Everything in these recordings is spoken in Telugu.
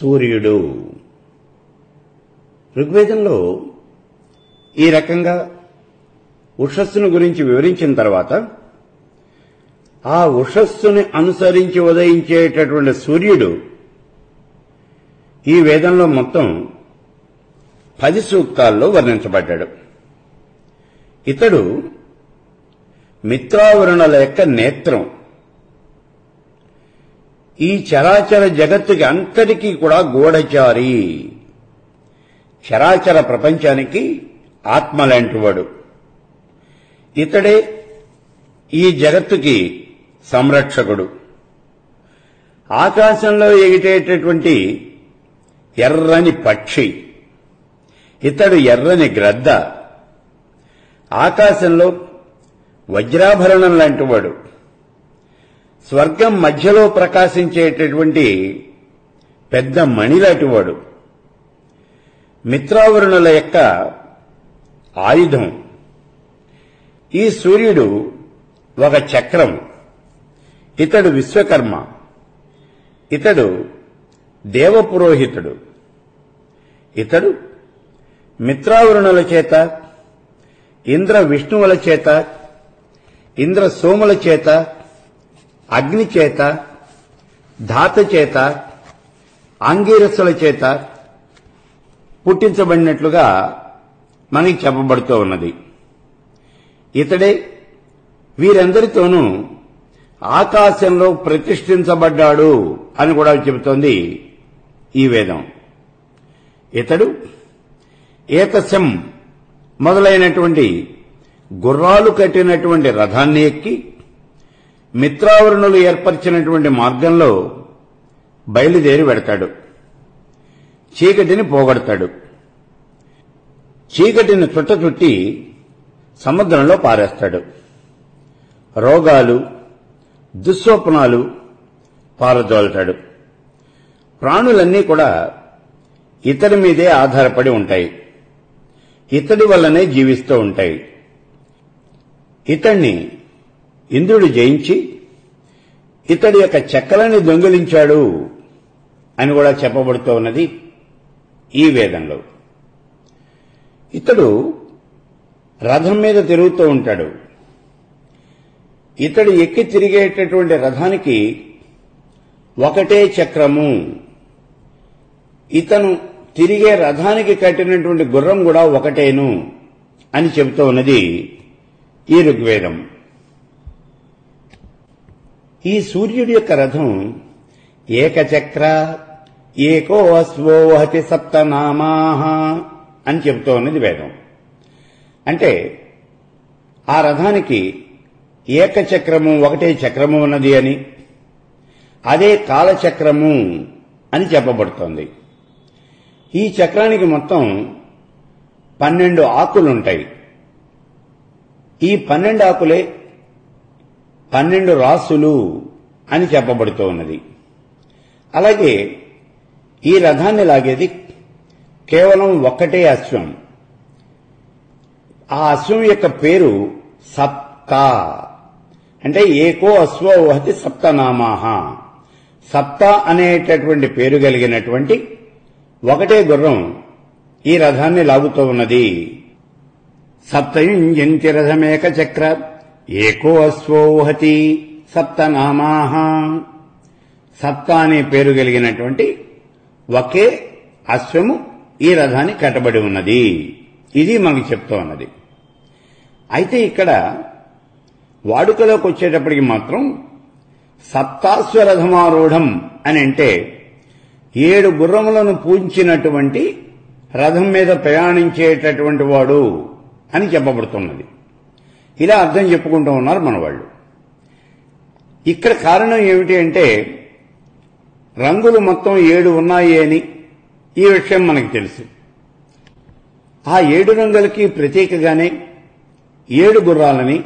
సూర్యుడు. ఋగ్వేదంలో ఈ రకంగా ఉషస్సును గురించి వివరించిన తర్వాత ఆ ఉషస్సుని అనుసరించి ఉదయించేటటువంటి సూర్యుడు ఈ వేదంలో మొత్తం పది సూక్తాల్లో వర్ణించబడ్డాడు. ఇతడు మిత్రావరణల యొక్క నేత్రం. ఈ చరాచర జగత్తుకి అంతటికీ కూడా గూఢచారి చరాచర ప్రపంచానికి ఆత్మ లాంటివాడు. ఇతడే ఈ జగత్తుకి సంరక్షకుడు. ఆకాశంలో ఎగిటేటటువంటి ఎర్రని పక్షి. ఇతడు ఎర్రని గ్రద్ద. ఆకాశంలో వజ్రాభరణం లాంటివాడు. స్వర్గం మధ్యలో ప్రకాశించేటటువంటి పెద్ద మణిలాంటివాడు. మిత్రావరుణుల యొక్క ఆయుధం. ఈ సూర్యుడు ఒక చక్రం. ఇతడు విశ్వకర్మ. ఇతడు దేవపురోహితుడు. ఇతడు మిత్రావరుణుల చేత ఇంద్ర విష్ణువుల చేత ఇంద్ర సోముల చేత అగ్ని చేత ధాత చేత అంగీరసుల చేత పుట్టించబడినట్లుగా మనకి చెప్పబడుతూ ఉన్నది. ఇతడే వీరందరితోనూ ఆకాశంలో ప్రతిష్ఠించబడ్డాడు అని కూడా చెబుతోంది ఈ వేదం. ఇతడు ఏతశం మొదలైనటువంటి గుర్రాలు కట్టినటువంటి రథాన్ని ఎక్కి మిత్రావరుణులు ఏర్పరిచినటువంటి మార్గంలో బయలుదేరి వెడతాడు. చీకటిని పోగొడతాడు. చీకటిని చుట్ట చుట్టి సముద్రంలో పారేస్తాడు. రోగాలు దుస్వప్నాలు పారదోలతాడు. ప్రాణులన్నీ కూడా ఇతడి మీదే ఆధారపడి ఉంటాయి. ఇతడి వల్లనే జీవిస్తూ ఉంటాయి. ఇతణ్ణి ఇంద్రుడు జయించి ఇతడి యొక్క చెక్కలని దొంగిలించాడు అని కూడా చెప్పబడుతూ ఉన్నది ఈ వేదంలో. ఇతడు రథం మీద తిరుగుతూ ఉంటాడు. ఇతడు ఎక్కి తిరిగేటటువంటి రథానికి ఒకటే చక్రము. ఇతను తిరిగే రథానికి కట్టినటువంటి గుర్రం కూడా ఒకటేను అని చెబుతూ ఉన్నది ఈ ఋగ్వేదం. ఈ సూర్యుడి యొక్క రథం ఏకచక్ర ఏకో అశ్వోహతి సప్తనామా అని చెబుతూ ఉన్నది వేదం. అంటే ఆ రథానికి ఏకచక్రము ఒకటే చక్రము ఉన్నది అని అదే కాలచక్రము అని చెప్పబడుతోంది. ఈ చక్రానికి మొత్తం పన్నెండు ఆకులుంటాయి. ఈ పన్నెండు ఆకులే పన్నెండు రాసులు అని చెప్పబడుతూ ఉన్నది. అలాగే ఈ రథాన్ని లాగేది కేవలం ఒక్కటే అశ్వం. ఆ అశ్వం యొక్క పేరు సప్త. అంటే ఏకో అశ్వ వహతి సప్తనామాహ. సప్త అనేటటువంటి పేరు కలిగినటువంటి ఒకటే గుర్రం ఈ రథాన్ని లాగుతూ ఉన్నది. సప్తయుంజంతి రథమేక చక్ర. ఏకో అశ్వోహతి సప్తనామాహ సప్త అనే పేరు కలిగినటువంటి ఒకే అశ్వము ఈ రథాన్ని కట్టబడి ఉన్నది. ఇది మనకు చెప్తూ ఉన్నది. అయితే ఇక్కడ వాడుకలోకి వచ్చేటప్పటికి మాత్రం సప్తాశ్వరథమారూఢం అని అంటే ఏడు గుర్రములను పూజించినటువంటి రథం మీద ప్రయాణించేటటువంటి వాడు అని చెప్పబడుతున్నది. ఇలా అర్థం చెప్పుకుంటూ ఉన్నారు మన వాళ్ళు ఇక్కడ కారణం ఏమిటి అంటే రంగులు మొత్తం ఏడు ఉన్నాయి అని ఈ విషయం మనకు తెలుసు. ఆ ఏడు రంగులకి ప్రతీకగానే ఏడు గుర్రాలని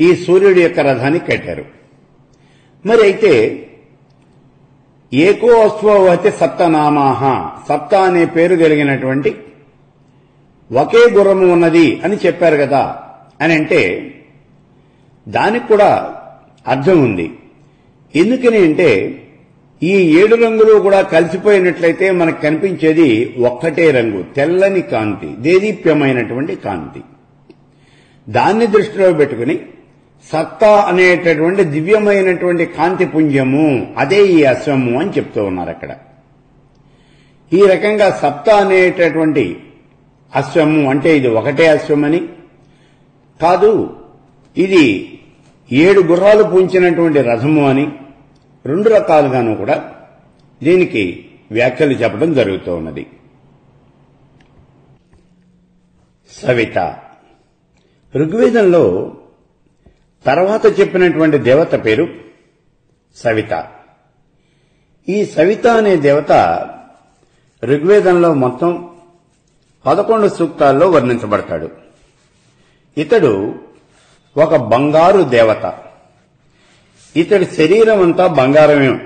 ఈ సూర్యుడి యొక్క రథానికి కట్టారు. మరి అయితే ఏకో అశ్వవతి సప్తనామాహ సప్త అనే పేరు కలిగినటువంటి ఒకే గుర్రము ఉన్నది అని చెప్పారు కదా. అని అంటే దానికి కూడా అర్థం ఉంది. ఎందుకని అంటే ఈ ఏడు రంగులు కూడా కలిసిపోయినట్లయితే మనకు కనిపించేది ఒక్కటే రంగు తెల్లని కాంతి దేదీప్యమైనటువంటి కాంతి. దాన్ని దృష్టిలో పెట్టుకుని సత్తా అనేటటువంటి దివ్యమైనటువంటి కాంతి పుంజము అదే ఈ అశ్వము అని చెప్తూ ఉన్నారు అక్కడ. ఈ రకంగా సప్త అనేటటువంటి అశ్వము అంటే ఇది ఒకటే అశ్వమని కాదు ఇది ఏడు గుర్రాలు పూంచినటువంటి రథము అని రెండు రకాలుగాను కూడా దీనికి వ్యాఖ్యలు చెప్పడం జరుగుతూ ఉన్నది. సవిత. ఋగ్వేదంలో తర్వాత చెప్పినటువంటి దేవత పేరు సవిత. ఈ సవిత అనే దేవత ఋగ్వేదంలో మొత్తం పదకొండు సూక్తాల్లో వర్ణించబడతాడు. ఇతడు ఒక బంగారు దేవత. ఇతడి శరీరం అంతా బంగారమే.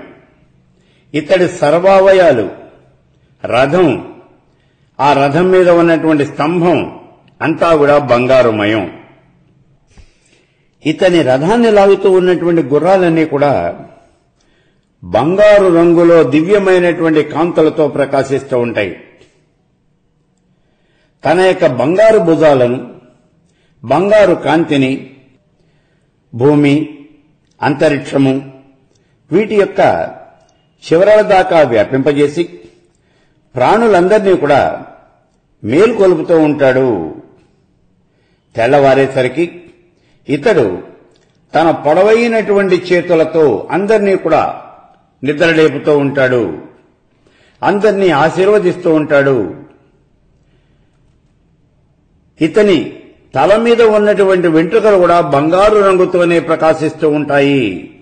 ఇతడి సర్వావయాలు రథం. ఆ రథం మీద ఉన్నటువంటి స్తంభం అంతా కూడా బంగారుమయం. ఇతని రథాన్ని లాగుతూ ఉన్నటువంటి గుర్రాలన్నీ కూడా బంగారు రంగులో దివ్యమైనటువంటి కాంతులతో ప్రకాశిస్తూ ఉంటాయి. తన యొక్క బంగారు భుజాలను బంగారు కాంతిని భూమి అంతరిక్షము వీటి యొక్క చివరల దాకా వ్యాపింపజేసి ప్రాణులందరినీ కూడా మేల్కొలుపుతూ ఉంటాడు. తెల్లవారేసరికి ఇతడు తన పొడవైనటువంటి చేతులతో అందరినీ కూడా నిద్రలేపుతూ ఉంటాడు. అందరినీ ఆశీర్వదిస్తూ ఉంటాడు. ఇతని తల మీద ఉన్నటువంటి వెంట్రుకలు కూడా బంగారు రంగుతోనే ప్రకాశిస్తూ ఉంటాయి.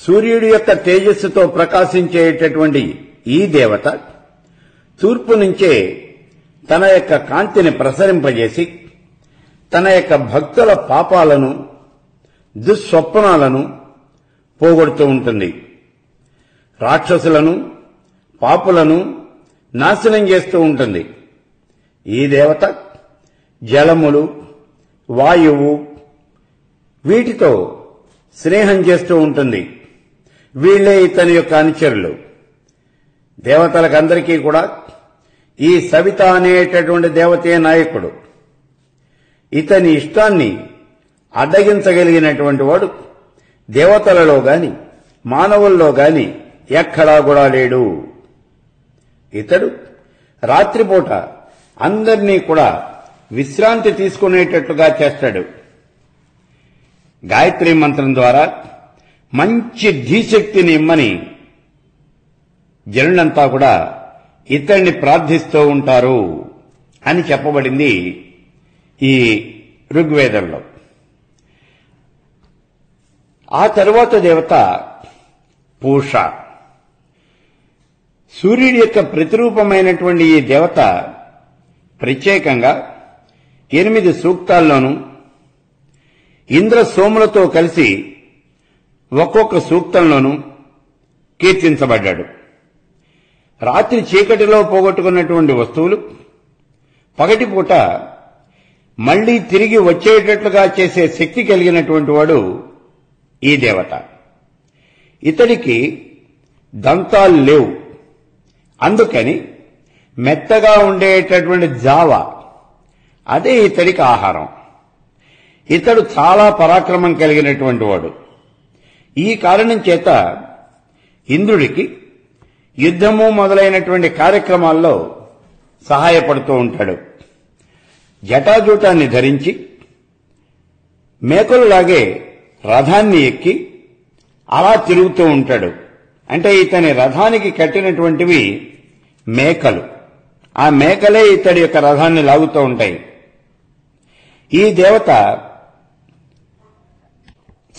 సూర్యుడి యొక్క తేజస్సుతో ప్రకాశించేటటువంటి ఈ దేవత తూర్పు నుంచే తన యొక్క కాంతిని ప్రసరింపజేసి తన యొక్క భక్తుల పాపాలను దుస్వప్నాలను పోగొడుతూ ఉంటుంది. రాక్షసులను పాపులను నాశనం చేస్తూ ఉంటుంది. ఈ దేవత జలములు వాయువు వీటితో స్నేహం చేస్తూ ఉంటుంది. వీళ్ళే ఇతని యొక్క అనుచరులు. దేవతలకందరికీ కూడా ఈ సవిత అనేటటువంటి దేవతే నాయకుడు. ఇతని ఇష్టాన్ని అడ్డగించగలిగినటువంటి వాడు దేవతలలో గాని మానవుల్లో గాని ఎక్కడా కూడా లేడు. ఇతడు రాత్రిపూట అందరినీ కూడా విశ్రాంతి తీసుకునేటట్లుగా చేస్తాడు. గాయత్రి మంత్రం ద్వారా మంచి ధీశక్తిని ఇమ్మని జనులంతా కూడా ఇతన్ని ప్రార్థిస్తూ ఉంటారు అని చెప్పబడింది ఈ ఋగ్వేదంలో. ఆ తరువాత దేవత పూష. సూర్యుడి యొక్క ప్రతిరూపమైనటువంటి ఈ దేవత ప్రత్యేకంగా ఎనిమిది సూక్తాల్లోనూ ఇంద్ర సోములతో కలిసి ఒక్కొక్క సూక్తంలోనూ కీర్తించబడ్డాడు. రాత్రి చీకటిలో పోగొట్టుకున్నటువంటి వస్తువులు పగటిపూట మళ్ళీ తిరిగి వచ్చేటట్లుగా చేసే శక్తి కలిగినటువంటి వాడు ఈ దేవత. ఇతడికి దంతాలు లేవు. అందుకని మెత్తగా ఉండేటటువంటి జావా అదే ఇతడికి ఆహారం. ఇతడు చాలా పరాక్రమం కలిగినటువంటి వాడు. ఈ కారణం చేత ఇంద్రుడికి యుద్ధము మొదలైనటువంటి కార్యక్రమాల్లో సహాయపడుతూ ఉంటాడు. జటాజూటాన్ని ధరించి మేకలులాగే రథాన్ని ఎక్కి అలా తిరుగుతూ ఉంటాడు. అంటే ఇతని రథానికి కట్టినటువంటివి మేకలు. ఆ మేకలే ఇతడి యొక్క రథాన్ని లాగుతూ ఉంటాయి. ఈ దేవత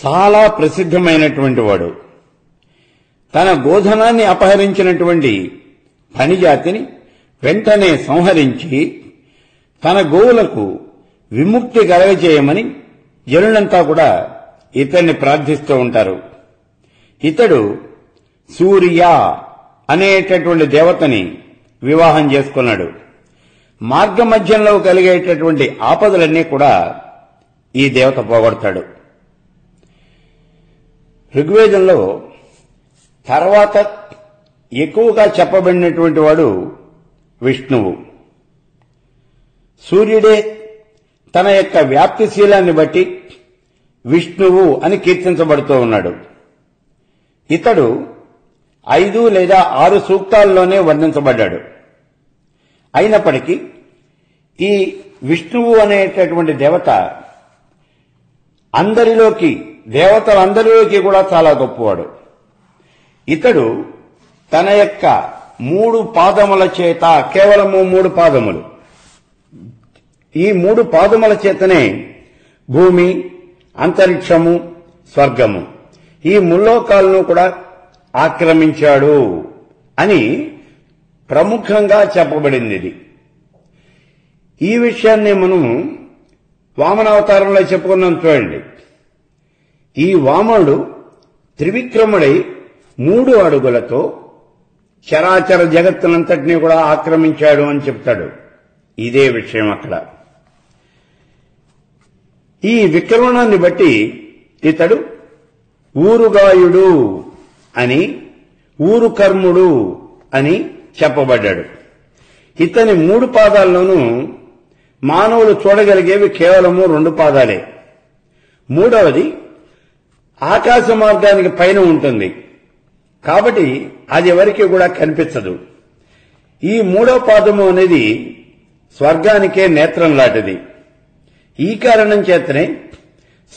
చాలా ప్రసిద్ధమైనటువంటి వాడు. తన గోధనాన్ని అపహరించినటువంటి పనిజాతిని వెంటనే సంహరించి తన గోవులకు విముక్తి కలగజేయమని జనులంతా కూడా ఇతన్ని ప్రార్థిస్తూ ఉంటారు. ఇతడు సూర్య అనేటటువంటి దేవతని వివాహం చేసుకున్నాడు. మార్గ మధ్యంలో కలిగేటటువంటి ఆపదలన్నీ కూడా ఈ దేవత పోగొడతాడు. ఋగ్వేదంలో తర్వాత ఎక్కువగా చెప్పబడినటువంటి వాడు విష్ణువు. సూర్యుడే తన యొక్క వ్యాప్తిశీలాన్ని బట్టి విష్ణువు అని కీర్తించబడుతూ ఉన్నాడు. ఇతడు ఐదు లేదా ఆరు సూక్తాల్లోనే వర్ణించబడ్డాడు. అయినప్పటికీ ఈ విష్ణువు అనేటటువంటి దేవత అందరిలోకి దేవతలందరిలోకి కూడా చాలా గొప్పవాడు. ఇతడు తన యొక్క మూడు పాదముల చేత కేవలము మూడు పాదములు. ఈ మూడు పాదముల చేతనే భూమి అంతరిక్షము స్వర్గము. ఈ ముల్లోకాలను కూడా ఆక్రమించాడు అని ప్రముఖంగా చెప్పబడింది ఇది ఈ విషయాన్ని మనం వామనావతారంలో చెప్పుకున్నాం చూడండి. ఈ వామనుడు త్రివిక్రముడై మూడు అడుగులతో చరాచర జగత్తునంతటినీ కూడా ఆక్రమించాడు అని చెప్తాడు. ఇదే విషయం అక్కడ. ఈ విక్రమణాన్ని బట్టి ఇతడు ఊరుగాయుడు అని ఊరు కర్ముడు అని చెప్పబడ్డాడు. ఇతని మూడు పాదాల్లోనూ మానవులు చూడగలిగేవి కేవలము రెండు పాదాలే. మూడవది ఆకాశ మార్గానికి పైన ఉంటుంది. కాబట్టి అది ఎవరికి కూడా కనిపించదు. ఈ మూడవ పాదము అనేది స్వర్గానికే నేత్రం లాంటిది. ఈ కారణం చేతనే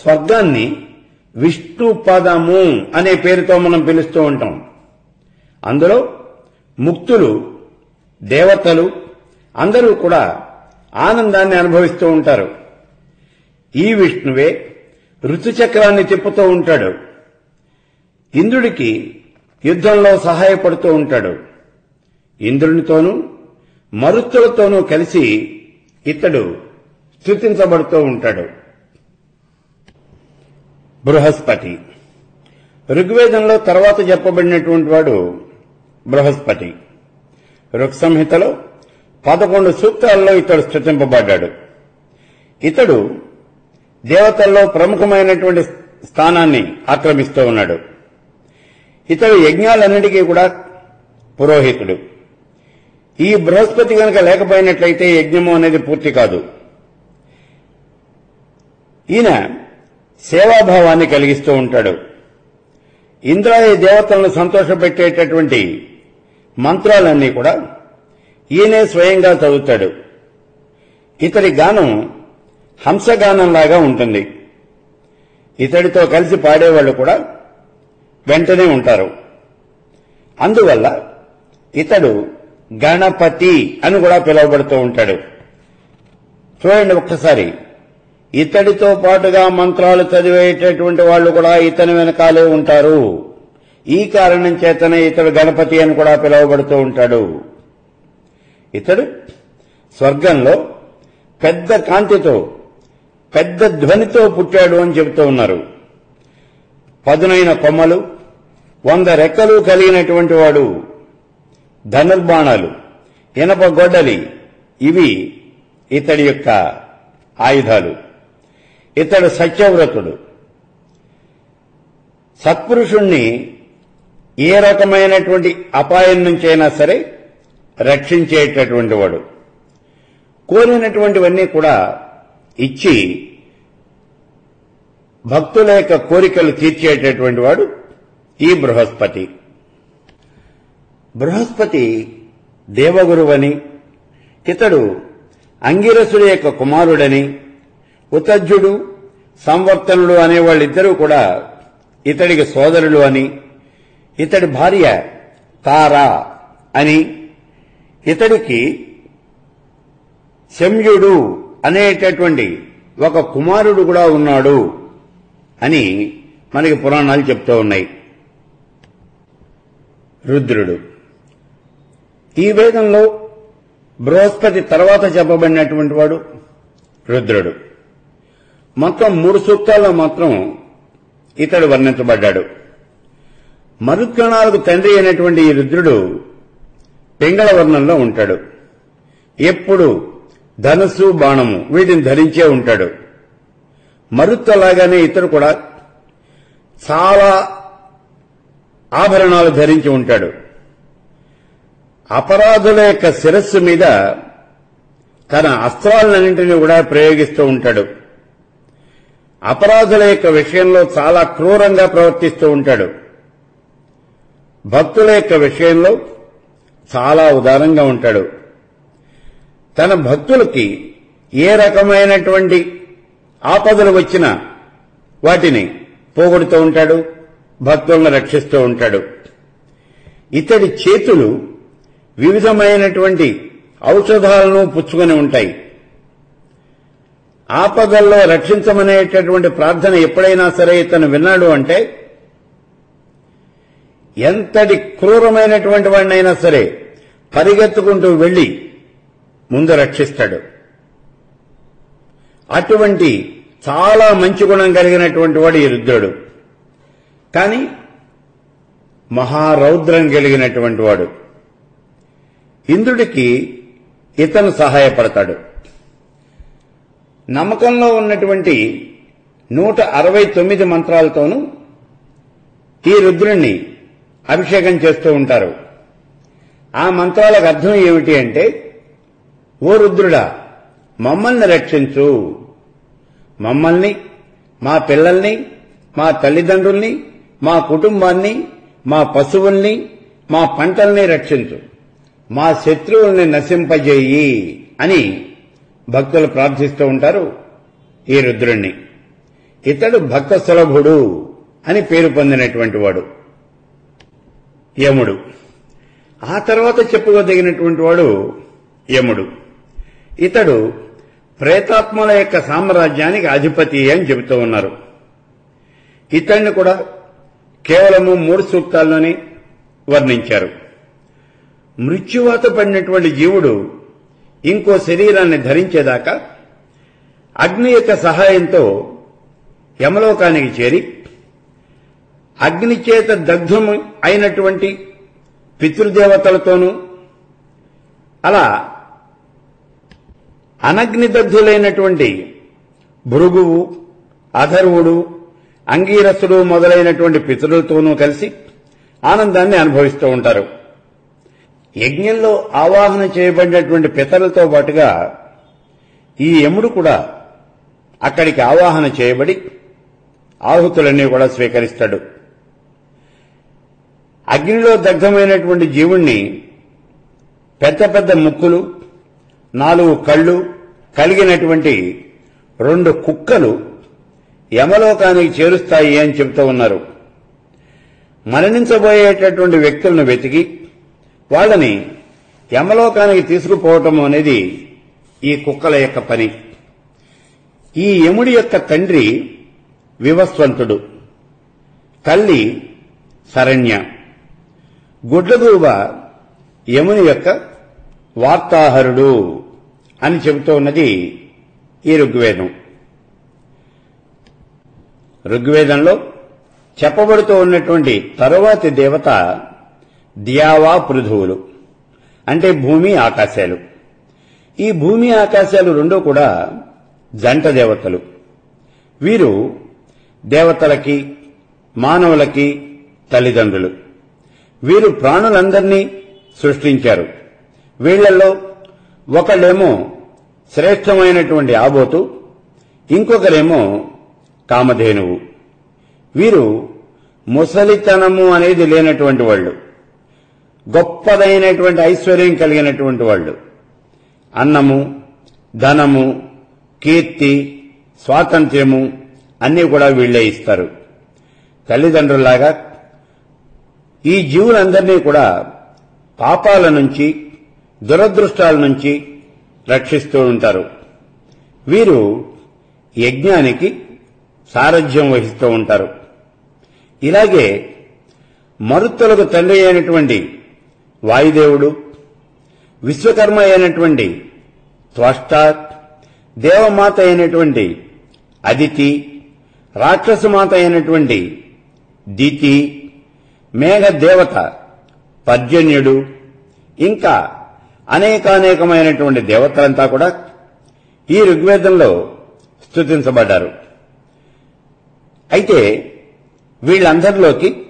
స్వర్గాన్ని విష్ణు పదము అనే పేరుతో మనం పిలుస్తూ ఉంటాం. అందులో ముక్తులు దేవతలు అందరూ కూడా ఆనందాన్ని అనుభవిస్తూ ఉంటారు. ఈ విష్ణువే ఋతుచక్రాన్ని తిప్పుతూ ఉంటాడు. ఇంద్రుడికి యుద్ధంలో సహాయపడుతూ ఉంటాడు. ఇంద్రునితోనూ మరుత్తులతోనూ కలిసి ఇతడు స్థుతించబడుతూ ఉంటాడు. బృహస్పతి. ఋగ్వేదంలో తర్వాత చెప్పబడినటువంటి వాడు బృహస్పతి. ఋక్సంహితలో పదకొండు సూక్తాల్లో ఇతడు స్థుతింపబడ్డాడు ఇతడు దేవతల్లో ప్రముఖమైనటువంటి స్థానాన్ని ఆక్రమిస్తూ ఉన్నాడు. ఇతడు యజ్ఞాలన్నిటికీ కూడా పురోహితుడు. ఈ బృహస్పతి కనుక లేకపోయినట్లయితే యజ్ఞము అనేది పూర్తి కాదు. ఈయన సేవాభావాన్ని కలిగిస్తూ ఉంటాడు. ఇంద్రాది దేవతలను సంతోషపెట్టేటటువంటి మంత్రాలన్నీ కూడా ఈయనే స్వయంగా చదువుతాడు. ఇతడి గానం హంసగానంలాగా ఉంటుంది. ఇతడితో కలిసి పాడేవాళ్ళు కూడా వెంటనే ఉంటారు. అందువల్ల ఇతడు గణపతి అని కూడా పిలువబడుతూ ఉంటాడు. చూడండి ఒక్కసారి. ఇతడితో పాటుగా మంత్రాలు చదివేటటువంటి వాళ్ళు కూడా ఇతని వెనకాలే ఉంటారు. ఈ కారణం చేతనే ఇతడు గణపతి అని కూడా పిలువబడుతూ ఉంటాడు. ఇతడు స్వర్గంలో పెద్ద కాంతితో పెద్ద ధ్వనితో పుట్టాడు అని చెబుతూ ఉన్నారు. పదునైన కొమ్మలు వంద రెక్కలు కలిగినటువంటి వాడు ధనుర్బాణాలు ఇనప గొడ్డలి ఇవి ఇతడి యొక్క ఆయుధాలు. ఇతడు సత్యవ్రతుడు. సత్పురుషుణ్ణి ఏ రకమైనటువంటి అపాయం నుంచైనా సరే రక్షించేటటువంటి వాడు. కోరినటువంటివన్నీ కూడా ఇచ్చి భక్తుల యొక్క కోరికలు తీర్చేటటువంటి వాడు ఈ బృహస్పతి. బృహస్పతి దేవగురువని ఇతడు అంగిరసుడి యొక్క కుమారుడని ఉతజ్జుడు సంవర్తనుడు అనే వాళ్ళిద్దరూ కూడా ఇతడికి సోదరులు అని ఇతడి భార్య తారా అని ఇతడికి శమ్యుడు అనేటటువంటి ఒక కుమారుడు కూడా ఉన్నాడు అని మనకి పురాణాలు చెప్తూ ఉన్నాయి. రుద్రుడు. ఈ వేదంలో బృహస్పతి తర్వాత చెప్పబడినటువంటి వాడు రుద్రుడు. మొత్తం మూడు సూక్తాల్లో మాత్రం ఇతడు వర్ణించబడ్డాడు. మరుత్గణాలకు తండ్రి అయినటువంటి ఈ రుద్రుడు పింగళ వర్ణంలో ఉంటాడు. ఎప్పుడు ధనుసు బాణము వీటిని ధరించే ఉంటాడు. మరుత్తలాగానే ఇతడు కూడా చాలా ఆభరణాలు ధరించి ఉంటాడు. అపరాధుల యొక్క శిరస్సు మీద తన అస్త్రాలన్నింటినీ కూడా ప్రయోగిస్తూ ఉంటాడు. అపరాధుల యొక్క విషయంలో చాలా క్రూరంగా ప్రవర్తిస్తూ ఉంటాడు. భక్తుల యొక్క విషయంలో చాలా ఉదారంగా ఉంటాడు. తన భక్తులకి ఏ రకమైనటువంటి ఆపదలు వచ్చినా వాటిని పోగొడుతూ ఉంటాడు భక్తులను రక్షిస్తూ ఉంటాడు. ఇతడి చేతులు వివిధమైనటువంటి ఔషధాలను పుచ్చుకొని ఉంటాయి. ఆపదల్లో రక్షించమనేటటువంటి ప్రార్థన ఎప్పుడైనా సరే ఇతను విన్నాడు అంటే ఎంతటి క్రూరమైనటువంటి వాడినైనా సరే పరిగెత్తుకుంటూ వెళ్ళి ముందు రక్షిస్తాడు. అటువంటి చాలా మంచి గుణం కలిగినటువంటి వాడు ఈ రుద్రుడు. కానీ మహారౌద్రం కలిగినటువంటి వాడు. ఇంద్రుడికి ఇతను సహాయపడతాడు. నమ్మకంలో ఉన్నటువంటి నూట అరవై తొమ్మిది మంత్రాలతోనూ ఈ రుద్రుణ్ణి అభిషేకం చేస్తూ ఉంటారు. ఆ మంత్రాలకు అర్థం ఏమిటి అంటే ఓ రుద్రుడా మమ్మల్ని రక్షించు. మమ్మల్ని మా పిల్లల్ని మా తల్లిదండ్రుల్ని మా కుటుంబాన్ని మా పశువుల్ని మా పంటల్ని రక్షించు. మా శత్రువుల్ని నశింపజేయి అని భక్తులు ప్రార్థిస్తూ ఉంటారు ఈ రుద్రుణ్ణి. ఇతడు భక్త సులభుడు అని పేరు పొందినటువంటి వాడు. యముడు. ఆ తర్వాత చెప్పుకోదగినటువంటి వాడు యముడు. ఇతడు ప్రేతాత్మల యొక్క సామ్రాజ్యానికి అధిపతి అని చెబుతూ ఉన్నారు. ఇతన్ని కూడా కేవలము మూడు సూక్తాల్లోనే వర్ణించారు. మృత్యువాత పడినటువంటి జీవుడు ఇంకో శరీరాన్ని ధరించేదాకా అగ్ని యొక్క సహాయంతో యమలోకానికి చేరి అగ్నిచేత దగ్ధము అయినటువంటి పితృదేవతలతోనూ అలా అనగ్నిదగ్ధులైనటువంటి భృగువు అధర్వుడు అంగీరసుడు మొదలైనటువంటి పితరులతోనూ కలిసి ఆనందాన్ని అనుభవిస్తూ ఉంటారు. యజ్ఞంలో ఆవాహన చేయబడినటువంటి పితరులతో పాటుగా ఈ యముడు కూడా అక్కడికి ఆవాహన చేయబడి ఆహుతులన్నీ కూడా స్వీకరిస్తాడు. అగ్నిలో దగ్ధమైనటువంటి జీవుణ్ణి పెద్ద పెద్ద ముక్కులు నాలుగు కళ్ళు కలిగినటువంటి రెండు కుక్కలు యమలోకానికి చేరుస్తాయి అని చెబుతూ ఉన్నారు. మరణించబోయేటటువంటి వ్యక్తులను వెతికి వాళ్ళని యమలోకానికి తీసుకుపోవటం అనేది ఈ కుక్కల యొక్క పని. ఈ యముడి యొక్క తండ్రి వివస్వంతుడు తల్లి శరణ్య. గుడ్లదూబ యముని యొక్క వార్తాహరుడు అని చెబుతూ ఉన్నది ఈ ఋగ్వేదం. ఋగ్వేదంలో చెప్పబడుతూ ఉన్నటువంటి తరువాతి దేవత దియావా పృథువులు అంటే భూమి ఆకాశాలు. ఈ భూమి ఆకాశాలు రెండూ కూడా జంట దేవతలు. వీరు దేవతలకి మానవులకి తల్లిదండ్రులు. వీరు ప్రాణులందరినీ సృష్టించారు. వీళ్ళలో ఒకళ్ళేమో శ్రేష్టమైనటువంటి ఆబోతు ఇంకొకరేమో కామధేనువు. వీరు ముసలితనము అనేది లేనటువంటి వాళ్ళు. గొప్పదైనటువంటి ఐశ్వర్యం కలిగినటువంటి వాళ్ళు. అన్నము ధనము కీర్తి స్వాతంత్ర్యము అన్నీ కూడా వీళ్ళే ఇస్తారు. తల్లిదండ్రుల్లాగా ఈ జీవులందరినీ కూడా పాపాల నుంచి దురదృష్టాల నుంచి రక్షిస్తూ ఉంటారు. వీరు యజ్ఞానికి సారథ్యం వహిస్తూ ఉంటారు. ఇలాగే మరుత్తులకు తండ్రి అయినటువంటి వాయుదేవుడు విశ్వకర్మ అయినటువంటి త్వష్ట దేవమాత అయినటువంటి అదితి రాక్షసమాత అయినటువంటి దితి మేఘదేవత పర్జన్యుడు ఇంకా అనేకానేకమైనటువంటి దేవతలంతా కూడా ఈ ఋగ్వేదంలో స్తుతించబడ్డారు. అయితే వీళ్ళందరిలోకి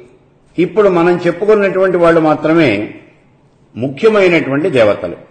ఇప్పుడు మనం చెప్పుకున్నటువంటి వాళ్ళు మాత్రమే ముఖ్యమైనటువంటి దేవతలు.